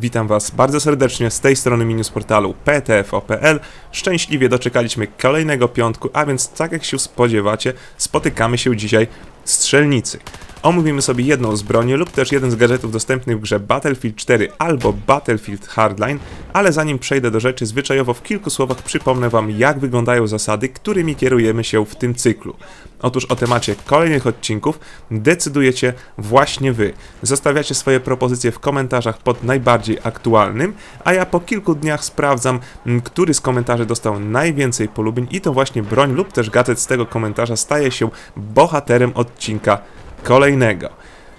Witam Was bardzo serdecznie z tej strony minus portalu ptfo.pl. Szczęśliwie doczekaliśmy kolejnego piątku, a więc tak jak się spodziewacie, spotykamy się dzisiaj w strzelnicy. Omówimy sobie jedną z broni lub też jeden z gadżetów dostępnych w grze Battlefield 4 albo Battlefield Hardline, ale zanim przejdę do rzeczy, zwyczajowo w kilku słowach przypomnę Wam, jak wyglądają zasady, którymi kierujemy się w tym cyklu. Otóż o temacie kolejnych odcinków decydujecie właśnie Wy. Zostawiacie swoje propozycje w komentarzach pod najbardziej aktualnym, a ja po kilku dniach sprawdzam, który z komentarzy dostał najwięcej polubień i to właśnie broń lub też gadżet z tego komentarza staje się bohaterem odcinka kolejnego.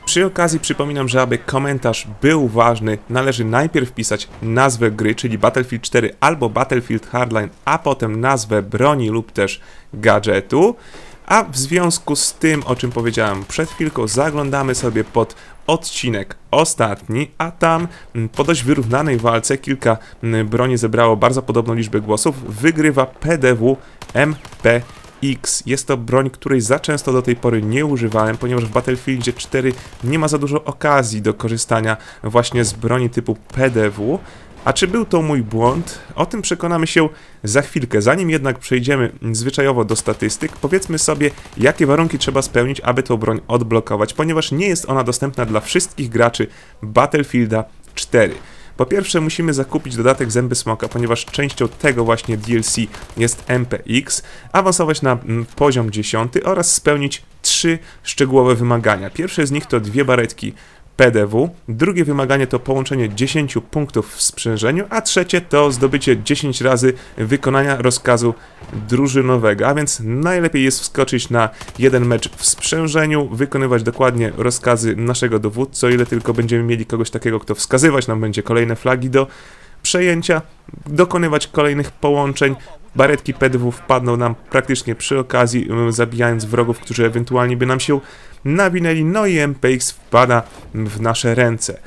Przy okazji przypominam, że aby komentarz był ważny, należy najpierw wpisać nazwę gry, czyli Battlefield 4 albo Battlefield Hardline, a potem nazwę broni lub też gadżetu. A w związku z tym, o czym powiedziałem przed chwilką, zaglądamy sobie pod odcinek ostatni, a tam po dość wyrównanej walce kilka broni zebrało bardzo podobną liczbę głosów. Wygrywa PDW MP X. Jest to broń, której za często do tej pory nie używałem, ponieważ w Battlefieldzie 4 nie ma za dużo okazji do korzystania właśnie z broni typu PDW. A czy był to mój błąd? O tym przekonamy się za chwilkę. Zanim jednak przejdziemy zwyczajowo do statystyk, powiedzmy sobie, jakie warunki trzeba spełnić, aby tą broń odblokować, ponieważ nie jest ona dostępna dla wszystkich graczy Battlefielda 4. Po pierwsze musimy zakupić dodatek Zęby Smoka, ponieważ częścią tego właśnie DLC jest MPX, awansować na mm, poziom 10 oraz spełnić trzy szczegółowe wymagania. Pierwsze z nich to dwie baretki PDW, drugie wymaganie to połączenie 10 punktów w sprzężeniu, a trzecie to zdobycie 10 razy wykonania rozkazu drużynowego, a więc najlepiej jest wskoczyć na jeden mecz w sprzężeniu, wykonywać dokładnie rozkazy naszego dowódcy, o ile tylko będziemy mieli kogoś takiego, kto wskazywać nam będzie kolejne flagi do przejęcia, dokonywać kolejnych połączeń. Baretki PDW wpadną nam praktycznie przy okazji, zabijając wrogów, którzy ewentualnie by nam się nawinęli, no i MPX wpada w nasze ręce.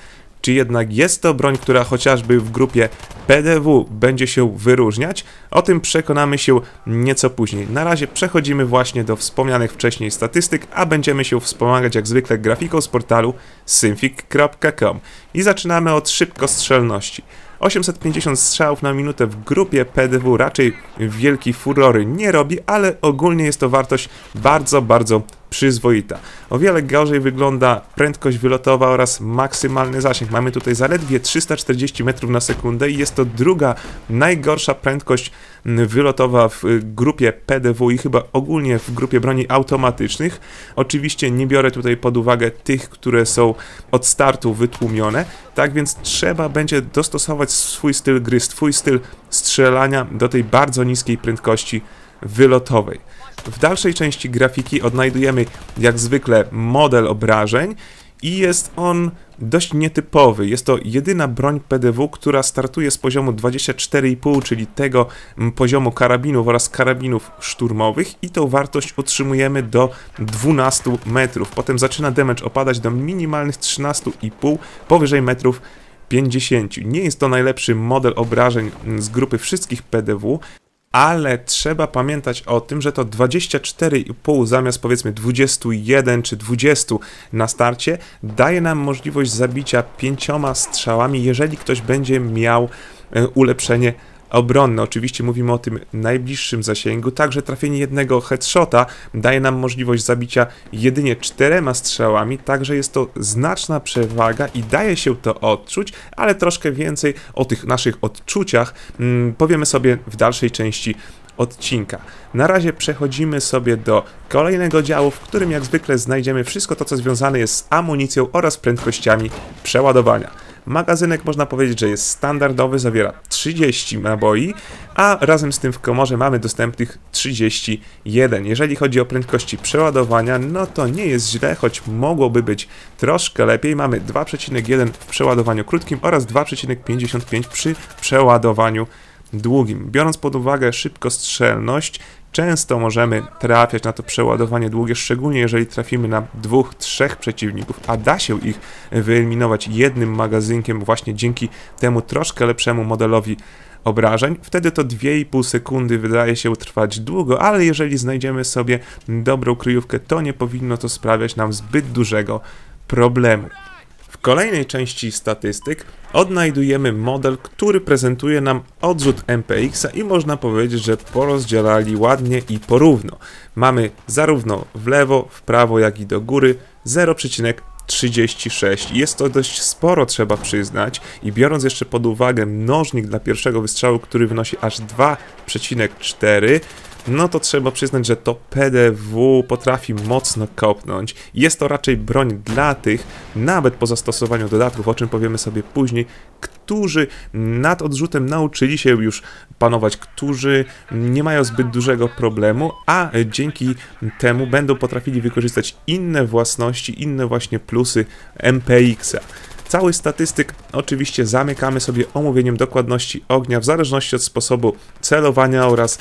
Czy jednak jest to broń, która chociażby w grupie PDW będzie się wyróżniać? O tym przekonamy się nieco później. Na razie przechodzimy właśnie do wspomnianych wcześniej statystyk, a będziemy się wspomagać jak zwykle grafiką z portalu symfik.com. I zaczynamy od szybkostrzelności. 850 strzałów na minutę w grupie PDW raczej wielkiej furory nie robi, ale ogólnie jest to wartość bardzo, bardzo przyzwoita. O wiele gorzej wygląda prędkość wylotowa oraz maksymalny zasięg. Mamy tutaj zaledwie 340 metrów na sekundę i jest to druga najgorsza prędkość wylotowa w grupie PDW i chyba ogólnie w grupie broni automatycznych. Oczywiście nie biorę tutaj pod uwagę tych, które są od startu wytłumione, tak więc trzeba będzie dostosować swój styl gry, swój styl strzelania do tej bardzo niskiej prędkości wylotowej. W dalszej części grafiki odnajdujemy jak zwykle model obrażeń i jest on dość nietypowy. Jest to jedyna broń PDW, która startuje z poziomu 24,5, czyli tego poziomu karabinów oraz karabinów szturmowych i tą wartość utrzymujemy do 12 metrów. Potem zaczyna damage opadać do minimalnych 13,5 powyżej metrów 50. Nie jest to najlepszy model obrażeń z grupy wszystkich PDW, ale trzeba pamiętać o tym, że to 24,5 zamiast powiedzmy 21 czy 20 na starcie daje nam możliwość zabicia pięcioma strzałami, jeżeli ktoś będzie miał e, ulepszenie obronne. Oczywiście mówimy o tym najbliższym zasięgu. Także trafienie jednego headshota daje nam możliwość zabicia jedynie czterema strzałami, także jest to znaczna przewaga i daje się to odczuć, ale troszkę więcej o tych naszych odczuciach hmm, powiemy sobie w dalszej części odcinka. Na razie przechodzimy sobie do kolejnego działu, w którym jak zwykle znajdziemy wszystko to, co związane jest z amunicją oraz prędkościami przeładowania. Magazynek można powiedzieć, że jest standardowy, zawiera 30 naboi, a razem z tym w komorze mamy dostępnych 31. Jeżeli chodzi o prędkości przeładowania, no to nie jest źle, choć mogłoby być troszkę lepiej. Mamy 2,1 w przeładowaniu krótkim oraz 2,55 przy przeładowaniu długim. Biorąc pod uwagę szybkostrzelność, często możemy trafiać na to przeładowanie długie, szczególnie jeżeli trafimy na dwóch, trzech przeciwników, a da się ich wyeliminować jednym magazynkiem właśnie dzięki temu troszkę lepszemu modelowi obrażeń. Wtedy to 2,5 sekundy wydaje się trwać długo, ale jeżeli znajdziemy sobie dobrą kryjówkę, to nie powinno to sprawiać nam zbyt dużego problemu kolejnej części statystyk odnajdujemy model, który prezentuje nam odrzut MPX-a i można powiedzieć, że porozdzielali ładnie i porówno. Mamy zarówno w lewo, w prawo, jak i do góry 0,36. Jest to dość sporo, trzeba przyznać, i biorąc jeszcze pod uwagę mnożnik dla pierwszego wystrzału, który wynosi aż 2,4, no to trzeba przyznać, że to PDW potrafi mocno kopnąć. Jest to raczej broń dla tych, nawet po zastosowaniu dodatków, o czym powiemy sobie później, którzy nad odrzutem nauczyli się już panować, którzy nie mają zbyt dużego problemu, a dzięki temu będą potrafili wykorzystać inne własności, inne właśnie plusy MPX-a. Cały statystyk oczywiście zamykamy sobie omówieniem dokładności ognia w zależności od sposobu celowania oraz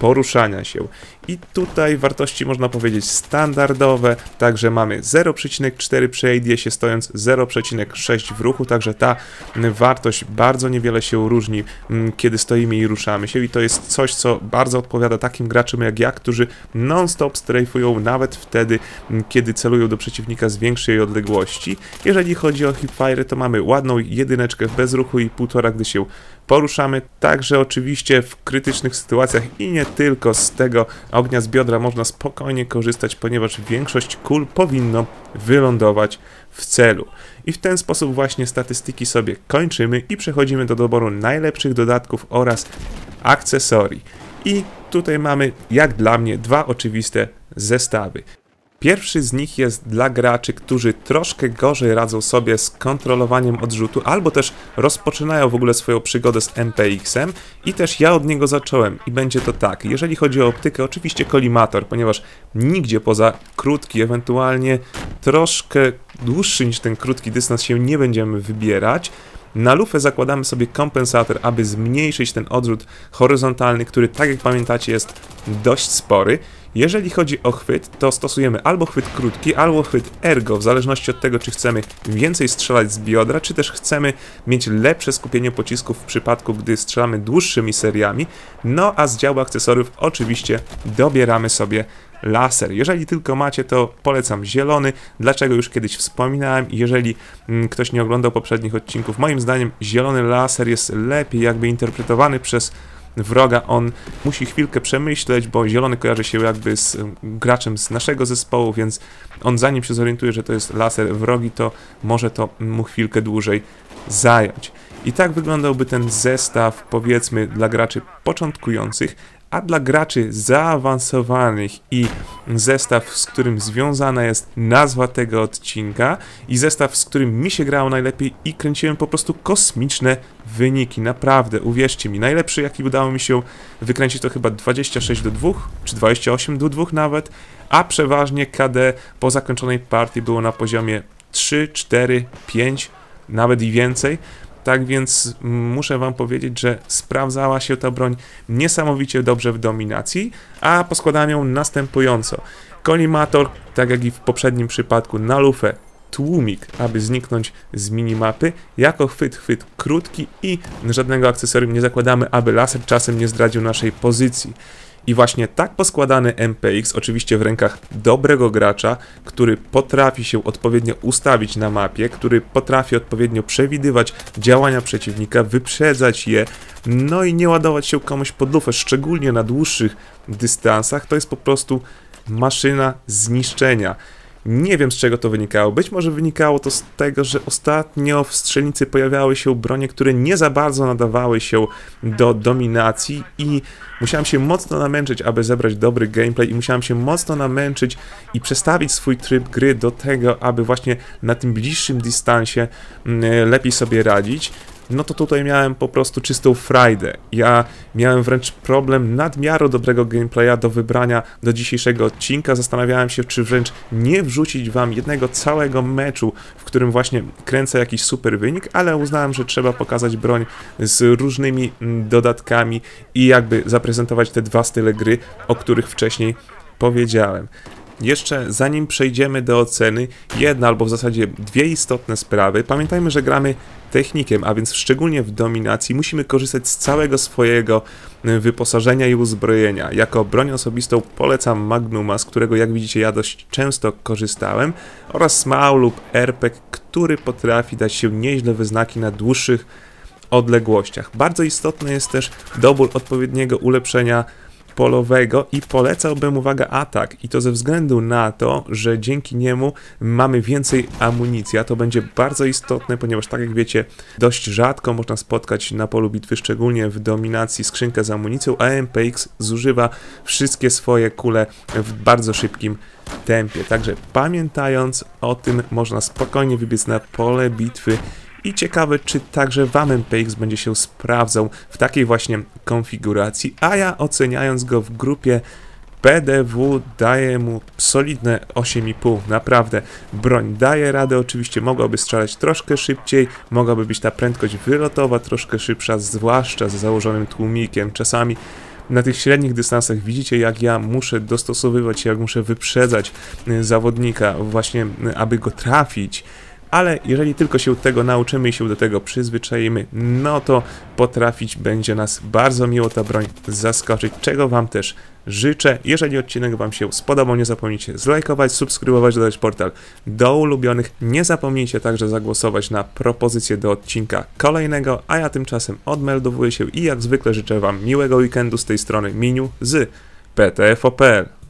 poruszania się. I tutaj wartości można powiedzieć standardowe, także mamy 0,4 przy ADS-ie stojąc 0,6 w ruchu, także ta wartość bardzo niewiele się różni, mm, kiedy stoimy i ruszamy się i to jest coś, co bardzo odpowiada takim graczom jak ja, którzy non-stop strajfują nawet wtedy, mm, kiedy celują do przeciwnika z większej odległości. Jeżeli chodzi o hipfire, to mamy ładną jedyneczkę bez ruchu i półtora, gdy się poruszamy, także oczywiście w krytycznych sytuacjach i nie tylko z tego ognia z biodra można spokojnie korzystać, ponieważ większość kul powinno wylądować w celu. I w ten sposób właśnie statystyki sobie kończymy i przechodzimy do doboru najlepszych dodatków oraz akcesorii. I tutaj mamy, jak dla mnie, dwa oczywiste zestawy. Pierwszy z nich jest dla graczy, którzy troszkę gorzej radzą sobie z kontrolowaniem odrzutu, albo też rozpoczynają w ogóle swoją przygodę z MPX-em i też ja od niego zacząłem i będzie to tak. Jeżeli chodzi o optykę, oczywiście kolimator, ponieważ nigdzie poza krótki, ewentualnie troszkę dłuższy niż ten krótki dystans się nie będziemy wybierać. Na lufę zakładamy sobie kompensator, aby zmniejszyć ten odrzut horyzontalny, który tak jak pamiętacie jest dość spory. Jeżeli chodzi o chwyt, to stosujemy albo chwyt krótki, albo chwyt ergo, w zależności od tego, czy chcemy więcej strzelać z biodra, czy też chcemy mieć lepsze skupienie pocisków w przypadku, gdy strzelamy dłuższymi seriami. No a z działu akcesoriów oczywiście dobieramy sobie laser. Jeżeli tylko macie, to polecam zielony. Dlaczego już kiedyś wspominałem? Jeżeli mm, ktoś nie oglądał poprzednich odcinków, moim zdaniem zielony laser jest lepiej jakby interpretowany przez wroga, on musi chwilkę przemyśleć, bo zielony kojarzy się jakby z graczem z naszego zespołu, więc on zanim się zorientuje, że to jest laser wrogi, to może to mu chwilkę dłużej zająć. I tak wyglądałby ten zestaw, powiedzmy, dla graczy początkujących, a dla graczy zaawansowanych i zestaw, z którym związana jest nazwa tego odcinka i zestaw, z którym mi się grało najlepiej i kręciłem po prostu kosmiczne wyniki, naprawdę, uwierzcie mi. Najlepszy, jaki udało mi się wykręcić, to chyba 26 do 2, czy 28 do 2 nawet, a przeważnie KD po zakończonej partii było na poziomie 3, 4, 5, nawet i więcej. Tak więc muszę wam powiedzieć, że sprawdzała się ta broń niesamowicie dobrze w dominacji, a poskładałem ją następująco. Kolimator, tak jak i w poprzednim przypadku, na lufę tłumik, aby zniknąć z minimapy, jako chwyt, chwyt krótki i żadnego akcesorium nie zakładamy, aby laser czasem nie zdradził naszej pozycji. I właśnie tak poskładany MPX, oczywiście w rękach dobrego gracza, który potrafi się odpowiednio ustawić na mapie, który potrafi odpowiednio przewidywać działania przeciwnika, wyprzedzać je, no i nie ładować się komuś pod lufę, szczególnie na dłuższych dystansach, to jest po prostu maszyna zniszczenia. Nie wiem z czego to wynikało. Być może wynikało to z tego, że ostatnio w strzelnicy pojawiały się bronie, które nie za bardzo nadawały się do dominacji i musiałem się mocno namęczyć, aby zebrać dobry gameplay i musiałem się mocno namęczyć i przestawić swój tryb gry do tego, aby właśnie na tym bliższym dystansie mm, lepiej sobie radzić no to tutaj miałem po prostu czystą frajdę. Ja miałem wręcz problem nadmiaru dobrego gameplaya do wybrania do dzisiejszego odcinka. Zastanawiałem się, czy wręcz nie wrzucić wam jednego całego meczu, w którym właśnie kręcę jakiś super wynik, ale uznałem, że trzeba pokazać broń z różnymi mm, dodatkami i jakby zaprezentować te dwa style gry, o których wcześniej powiedziałem. Jeszcze zanim przejdziemy do oceny, jedna albo w zasadzie dwie istotne sprawy. Pamiętajmy, że gramy technikiem, a więc szczególnie w dominacji musimy korzystać z całego swojego y, wyposażenia i uzbrojenia. Jako broń osobistą polecam Magnuma, z którego jak widzicie ja dość często korzystałem, oraz Smał lub RPG, który potrafi dać się nieźle wyznaki na dłuższych odległościach. Bardzo istotny jest też dobór odpowiedniego ulepszenia polowego i polecałbym, uwaga, atak. I to ze względu na to, że dzięki niemu mamy więcej amunicji, a to będzie bardzo istotne, ponieważ tak jak wiecie, dość rzadko można spotkać na polu bitwy, szczególnie w dominacji skrzynkę z amunicją, a MPX zużywa wszystkie swoje kule w bardzo szybkim tempie. Także pamiętając o tym, można spokojnie wybiec na pole bitwy i ciekawe, czy także Wam MPX będzie się sprawdzał w takiej właśnie konfiguracji, a ja oceniając go w grupie PDW daje mu solidne 8,5, naprawdę. Broń daje radę, oczywiście mogłaby strzelać troszkę szybciej, mogłaby być ta prędkość wylotowa troszkę szybsza, zwłaszcza z założonym tłumikiem. Czasami na tych średnich dystansach widzicie, jak ja muszę dostosowywać się, jak muszę wyprzedzać y, zawodnika, właśnie y, aby go trafić ale jeżeli tylko się tego nauczymy i się do tego przyzwyczajimy, no to potrafić będzie nas bardzo miło ta broń zaskoczyć, czego Wam też życzę. Jeżeli odcinek Wam się spodobał, nie zapomnijcie zlajkować, subskrybować, dodać portal do ulubionych. Nie zapomnijcie także zagłosować na propozycję do odcinka kolejnego, a ja tymczasem odmeldowuję się i jak zwykle życzę Wam miłego weekendu z tej strony Miniu z PTFOPL.